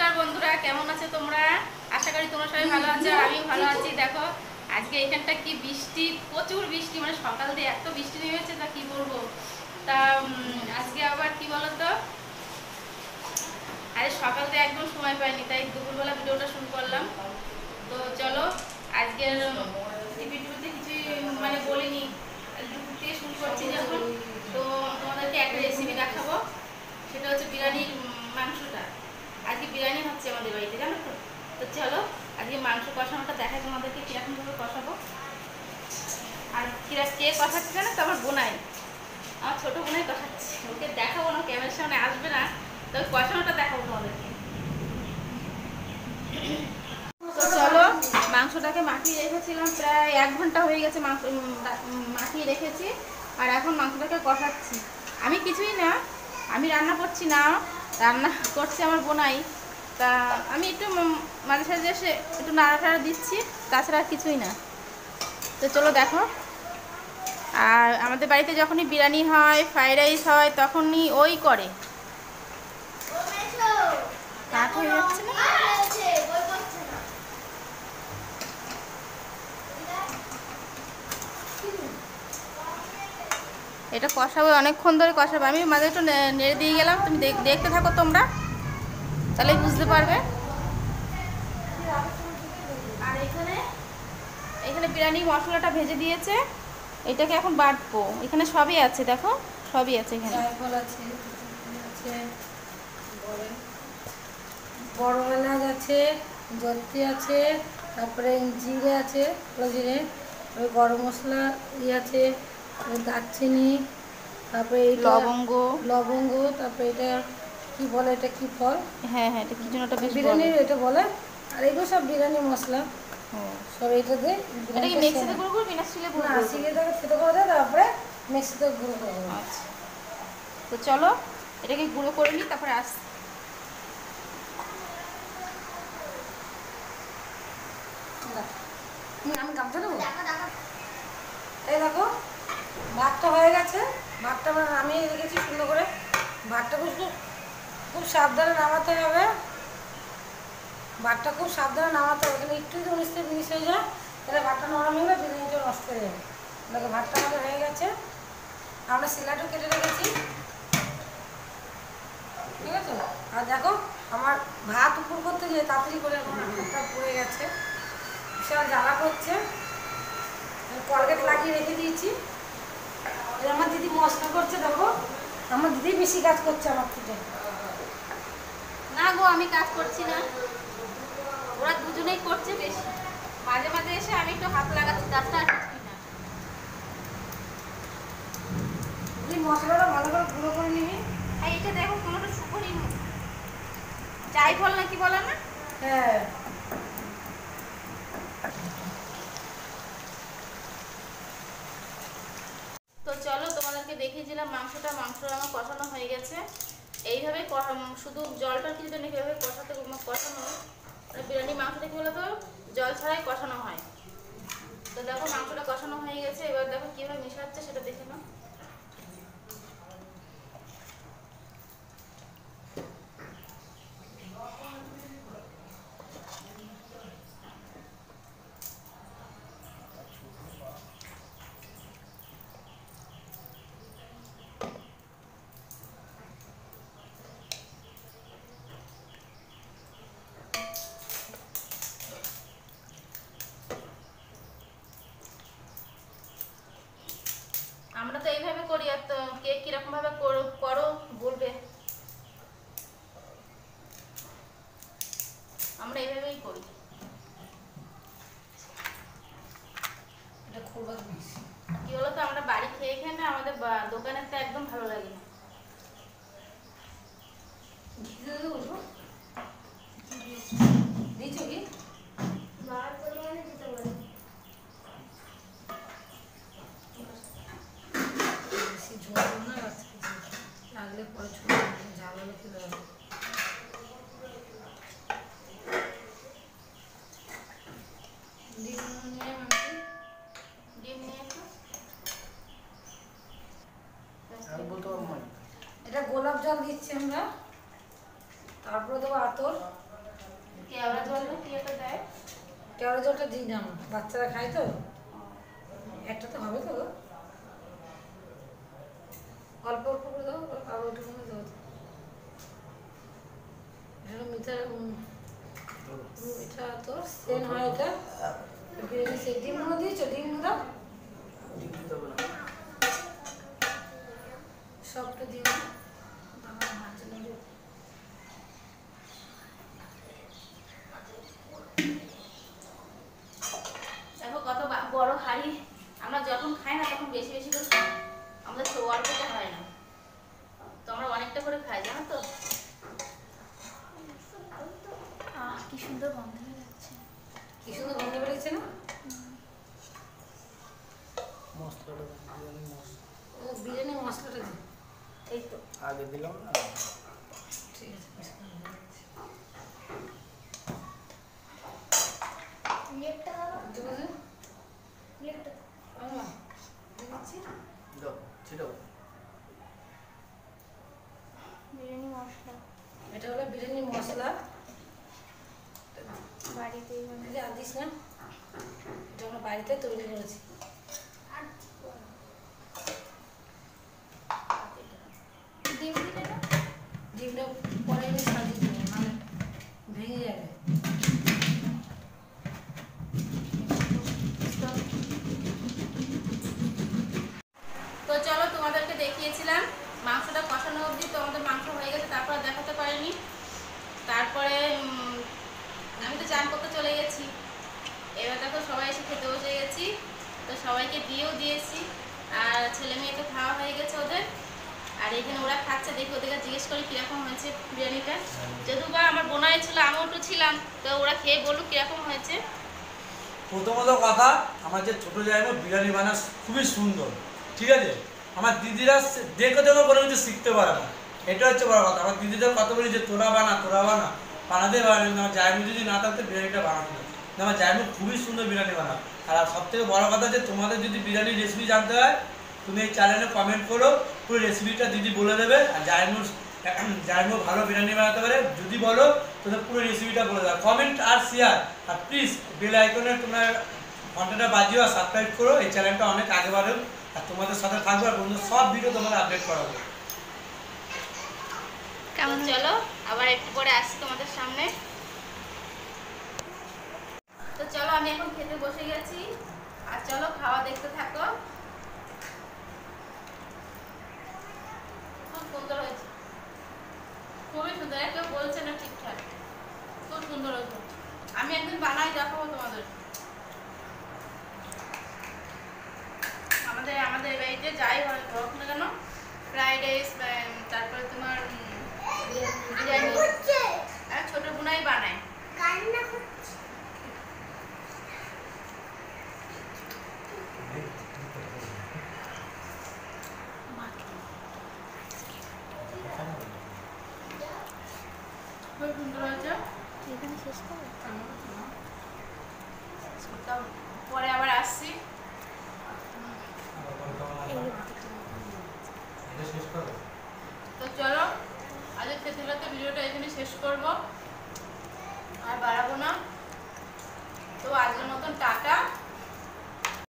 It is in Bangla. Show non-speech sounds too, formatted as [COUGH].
নমস্কার বন্ধুরা, কেমন আছো তোমরা? আশা করি তোমরা সবাই ভালো আছো, আর আমি ভালো আছি। দেখো, আজকে এখানটা কি বৃষ্টি, প্রচুর বৃষ্টি মানে সকাল দিয়ে এত বৃষ্টি নেমেছে তা কি বলব? তা আজকে আবার কি বলতো? আরে সকাল থেকে একদম সময় পাইনি, তাই দুপুরবেলা ভিডিওটা শুরু করলাম। তো চলো, আজকের টিভি টিভিতে কিছুই মানে বলিনি দুপুর থেকে শুরু করছি যখন। তো তোমাদেরকে একটা রেসিপি দেখাবো, সেটা হচ্ছে বিরিয়ানির মাংসটা। আজকে বিরিয়ানি হচ্ছে আমাদের বাড়িতে, জানো তো? তো চলো, আজকে মাংস কষানোটা দেখাই তোমাদেরকে কীরকমভাবে কষাবো। আর কিরা কে কষাচ্ছে জানো তো? আমার বোনাই। আমার ছোটো বোনাই কষাচ্ছে। ওকে দেখাবো না, ক্যামেরার সামনে আসবে না। তবে কষানোটা দেখাবো তোমাদেরকে। তো চলো, মাংসটাকে মাখিয়ে রেখেছিলাম। প্রায় এক ঘণ্টা হয়ে গেছে মাংস মাখিয়ে রেখেছি। আর এখন মাংসটাকে কষাচ্ছি। আমি কিছুই না, আমি রান্না করছি না। রান্না করছে আমার বোনাই। তা আমি একটু মাঝে সাঝে এসে একটু নাড়া নাড়াটাড়া দিচ্ছি তাছাড়া আর কিছুই না। তো চলো দেখো। আর আমাদের বাড়িতে যখনই বিরিয়ানি হয় ফ্রাইড রাইস হয় তখনই ওই করে। কাঠ হয়ে যাচ্ছে না? এটা কষাবো, অনেকক্ষণ ধরে কষাবো। আমি মাঝে একটু নেড়ে দিয়ে গেলাম, তুমি দেখতে থাকো তোমরা। তাহলে বুঝতে পারবে। আর এখানে এখানে বিরিয়ানি মশলাটা ভেজে দিয়েছে। এটাকে এখন বাটবো। এখানে সবই আছে, দেখো? সবই আছে এখানে। বড়- এলাচ আছে জত্রি আছে, তারপরে জিরে আছে জিরে গরম মশলা ইয়ে আছে দারচিনি তারপরে লবঙ্গ। লবঙ্গ তারপরে এটা কি বলে এটা কি ফল? হ্যাঁ হ্যাঁ এটা কি জন্য বেশ বিরিয়ানির এটা বলে। আর এগুলো সব বিরিয়ানি মশলা। সব এটা দিয়ে এটা কি মিক্সিতে গুঁড়ো করবি না শিলে গুঁড়ো না? শিখে থেকে খেতে করে দেয় তারপরে মিক্সিতে গুঁড়ো করব আচ্ছা। তো চলো এটাকে গুঁড়ো করে নিই তারপরে আস আমি গামছা দেবো? এই দেখো। ভাতটা হয়ে গেছে। ভাতটা আমরা নামিয়ে রেখেছি সুন্দর করে। ভাতটা খুব খুব সাবধানে নামাতে হবে। ভাতটা খুব সাবধানে নামাতে হবে। এখানে একটু যদি থেকে মিনিশ হয়ে যায়, তাহলে ভাতটা নরম গেলে বিরিয়ানিটা নষ্ট হয়ে যাবে। দেখো, ভাতটা আমাদের হয়ে গেছে। আমরা সিলাইটও কেটে রেখেছি। ঠিক আছে? আর দেখো, আমার ভাত উপর করতে গিয়ে তাড়াতাড়ি করে আমার ভাতটা পড়ে গেছে। বিশাল জ্বালা করছে। কলগেট লাগিয়ে রেখে দিয়েছি। আমার দিদি মশলা করছে দেখো। আমার দিদি বেশি কাজ করছে আমার থেকে। না গো আমি কাজ করছি না। ওরা দুজনেই করছে বেশি। মাঝে মাঝে এসে আমি একটু হাত লাগাচ্ছি তাছাড়া না মশলাটা ভালো করে গুঁড়ো করে নিবি। আর এটা দেখো কোনোটা শুকনি। যাই ফল নাকি বলে না? হ্যাঁ তো চলো তোমাদেরকে দেখিয়েছিলাম মাংসটা, মাংস আমার কষানো হয়ে গেছে। এইভাবে শুধু জলটা কিছু জন্য কীভাবে কষাতে কষানো। মানে বিরিয়ানি মাংসটা কী বলতো জল ছাড়াই কষানো হয়। তো দেখো মাংসটা কষানো হয়ে গেছে, এবার দেখো কীভাবে মিশাচ্ছে সেটা দেখে নাও। আমরা তো এইভাবে করি আর তো কে কীরকম ভাবে করো করো বলবে আমরা এইভাবেই করি এটা খুব বেশি কি বলো তো আমরা বাড়ি খেয়ে খেয়ে না আমাদের বা- দোকানের তো একদম ভালো লাগে না ঘি দিয়ে দেবো তো? দিয়েছ কি বেশি ঝোল দেবো না বাচ্চা কিছু লাগলে পরে ছোট ঝাল হলে খেতে হবে ডিম নিয়ে মাখি। ডিম নিয়ে আমি বলতে পারব না। এটা গোলাপ জল দিচ্ছি আমরা। তারপরে দেবো আতর। কেওড়া জল দেয়? কেওড়া জলটা দিই না বাচ্চারা খায় তো। একটা তো হবে তো। অল্প অল্প করে দাও আর ওইটু করে দাও। মিঠা মিঠা তো সেন হয় এটা। সেই ডিমগুলো দিয়েছ? ডিমগুলো দাও। সবটা দিয়ে দাও আমার হাত জন্য দেখো কত বা- বড় হাড়ি আমরা যখন খাই না তখন বেশি বেশি করে খাই আমাদের তো অল্পটা হয় না তো আমরা অনেকটা করে খাই জানো তো আহ কি সুন্দর গন্ধ হয়ে যাচ্ছে কি সুন্দর গন্ধ না? মশলাটা বিরিয়ানি মশলা। ও বিরিয়ানি মশলাটা এই তো। আগে দিলাম না ঠিক আছে বেশ ভালো লাগছে। প্লেটটা বুঝতে পারলে? প্লেটটা আমা, দেখেছি? দাও ছিটাও বিরিয়ানি মশলা এটা হলো বিরিয়ানি মশলা বাড়িতেই বানাই এটা আর দিস না এটা আমরা বাড়িতে তৈরি করেছি আর ডিম দিলে না ডিমটা পরে আমি সাজিয়ে দেবো মানে ভেঙে যাবে তো চলো দেখিয়েছিলাম মাংসটা কষানো অবধি তো আমাদের মাংস হয়ে গেছে, তারপর দেখাতে পারিনি। তারপরে আমি তো চান করতে চলে গেছি। এবার দেখো সবাই এসে খেতে বসে গেছি। তো সবাইকে দিয়েও দিয়েছি। আর ছেলে মেয়ে তো খাওয়া হয়ে গেছে ওদের। আর এখানে ওরা খাচ্ছে, দেখি ওদেরকে জিজ্ঞেস করি কীরকম হয়েছে বিরিয়ানিটা। যদিও বা আমার বোনাই ছিল, আমিও একটু ছিলাম। তো ওরা খেয়ে বলুক কীরকম হয়েছে। প্রথমত কথা, আমার যে ছোটো জায়গা বিরিয়ানি বানা খুবই সুন্দর। ঠিক আছে? আমার দিদিরা দেখে দেখে কোনো কিছু শিখতে পারে না। এটা হচ্ছে বড় কথা। আমার দিদিদের কত বলি যে, তোরা বানা তোরা বানা। বানাতে পারে না। আমার জায়গা যদি না থাকতো বিরিয়ানিটা বানাতে না আমার জায়গা খুবই সুন্দর বিরিয়ানি বানা আর সব থেকে বড় কথা যে, তোমাদের যদি বিরিয়ানির রেসিপি জানতে হয়, তুমি এই চ্যানেলে কমেন্ট করো, পুরো রেসিপিটা দিদি বলে দেবে। আর জায়নুর [CLEARS THROAT] জায়নু ভালো বিরিয়ানি বানাতে পারে। যদি বলো, তাহলে পুরো রেসিপিটা বলে দাও কমেন্ট আর শেয়ার আর প্লিজ বেল আইকনে তোমরা ঘন্টাটা বাজিও আর সাবস্ক্রাইব করো। এই চ্যানেলটা অনেক আগে বাড়ো আর তোমাদের সাথে থাকব আর বন্ধু সব ভিডিও তোমাদের আপডেট করাবো। কেমন চলো আবার একটু পরে আসছি তোমাদের সামনে। তো চলো আমি এখন খেতে বসে গেছি। আর চলো খাওয়া দেখতে থাকো। খুব সুন্দর হয়েছে। খুবই সুন্দর কেউ বলছে না ঠিকঠাক। খুব সুন্দর হয়েছে। আমি একদিন বানাই দেখাবো তোমাদের। আমাদের আমাদের বাড়িতে যাই হোক না কেন ফ্রাইড রাইস তারপরে তোমার বিরিয়ানি। ছোট বোনাই বানায়। সুন্দর হয়েছে। এখানে শেষ করো।